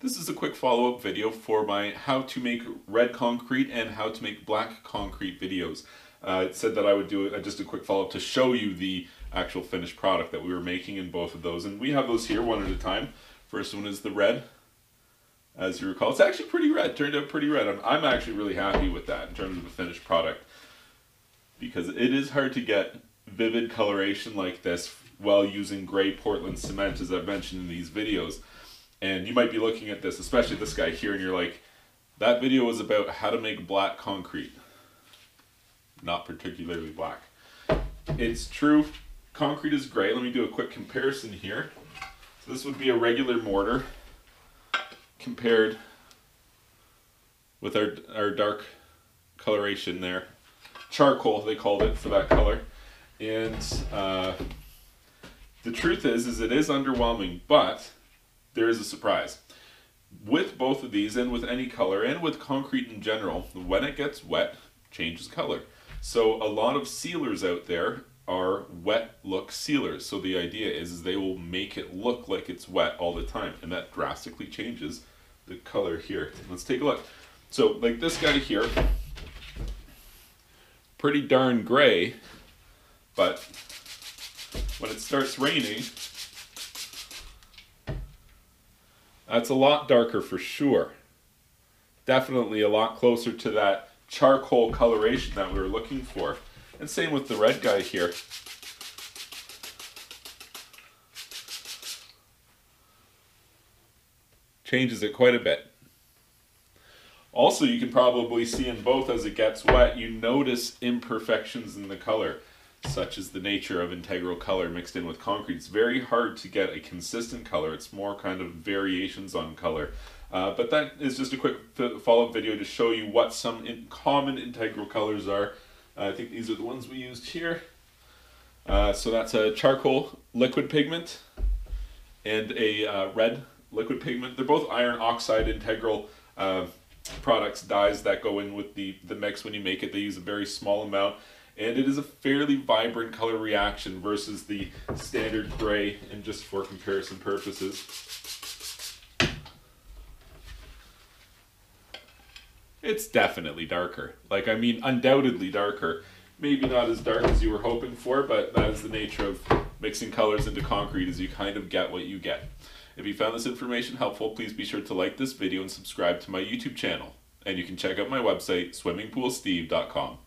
This is a quick follow-up video for my how to make red concrete and how to make black concrete videos. Uh, it said that I would do a, just a quick follow-up to show you the actual finished product that we were making in both of those. And we have those here one at a time. First one is the red. As you recall, it's actually pretty red. Turned out pretty red. I'm, I'm actually really happy with that in terms of the finished product. Because it is hard to get vivid coloration like this while using gray Portland cement as I've mentioned in these videos. And you might be looking at this, especially this guy here, and you're like, that video was about how to make black concrete. Not particularly black. It's true, concrete is gray. Let me do a quick comparison here. So this would be a regular mortar compared with our, our dark coloration there. Charcoal, they called it for that color. And uh, the truth is, is it is underwhelming, but there is a surprise. With both of these and with any color and with concrete in general, when it gets wet, changes color. So a lot of sealers out there are wet look sealers. So the idea is, is they will make it look like it's wet all the time and that drastically changes the color here. Let's take a look. So like this guy here, pretty darn gray, but when it starts raining, That's a lot darker for sure. Definitely a lot closer to that charcoal coloration that we were looking for. And same with the red guy here. Changes it quite a bit. Also, you can probably see in both as it gets wet, you notice imperfections in the color such as the nature of integral color mixed in with concrete. It's very hard to get a consistent color. It's more kind of variations on color. Uh, but that is just a quick follow-up video to show you what some in common integral colors are. Uh, I think these are the ones we used here. Uh, so that's a charcoal liquid pigment and a uh, red liquid pigment. They're both iron oxide integral uh, products, dyes that go in with the, the mix when you make it. They use a very small amount and it is a fairly vibrant color reaction versus the standard gray and just for comparison purposes. It's definitely darker. Like, I mean, undoubtedly darker. Maybe not as dark as you were hoping for, but that is the nature of mixing colors into concrete is you kind of get what you get. If you found this information helpful, please be sure to like this video and subscribe to my YouTube channel. And you can check out my website, swimmingpoolsteve.com.